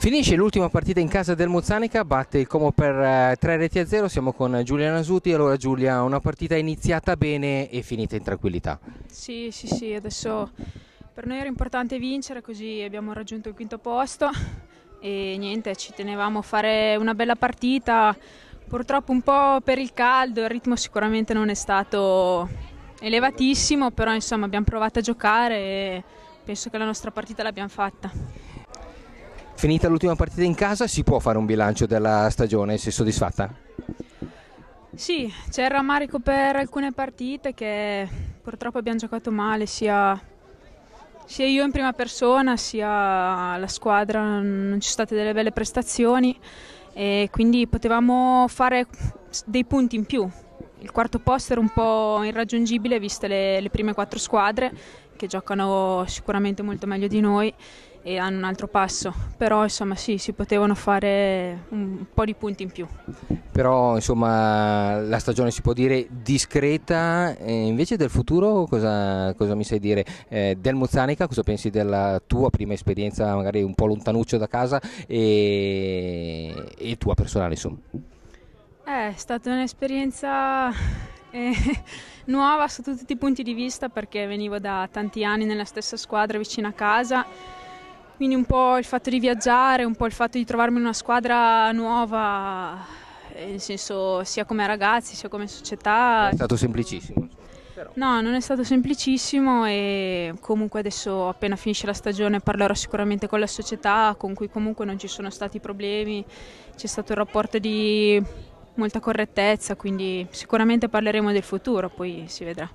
Finisce l'ultima partita in casa del Mozzanica, batte il Como per eh, 3 reti a 0, siamo con Giulia Nasuti. Allora Giulia, una partita iniziata bene e finita in tranquillità. Sì, sì, sì, adesso per noi era importante vincere, così abbiamo raggiunto il quinto posto e niente, ci tenevamo a fare una bella partita. Purtroppo un po' per il caldo, il ritmo sicuramente non è stato elevatissimo, però insomma abbiamo provato a giocare e penso che la nostra partita l'abbiamo fatta. Finita l'ultima partita in casa, si può fare un bilancio della stagione? Sei soddisfatta? Sì, c'è il rammarico per alcune partite che purtroppo abbiamo giocato male, sia, sia io in prima persona, sia la squadra, non ci sono state delle belle prestazioni e quindi potevamo fare dei punti in più. Il quarto posto era un po' irraggiungibile viste le, le prime quattro squadre che giocano sicuramente molto meglio di noi e hanno un altro passo, però insomma sì, si potevano fare un po' di punti in più. Però insomma la stagione si può dire discreta, e invece del futuro cosa, cosa mi sai dire? Eh, del Mozzanica cosa pensi della tua prima esperienza magari un po' lontanuccio da casa e, e tua personale insomma? Eh, è stata un'esperienza eh, nuova sotto tutti i punti di vista perché venivo da tanti anni nella stessa squadra vicino a casa quindi un po' il fatto di viaggiare, un po' il fatto di trovarmi in una squadra nuova, eh, nel senso sia come ragazzi sia come società. È stato semplicissimo. No, non è stato semplicissimo e comunque adesso appena finisce la stagione parlerò sicuramente con la società con cui comunque non ci sono stati problemi, c'è stato un rapporto di molta correttezza, quindi sicuramente parleremo del futuro, poi si vedrà.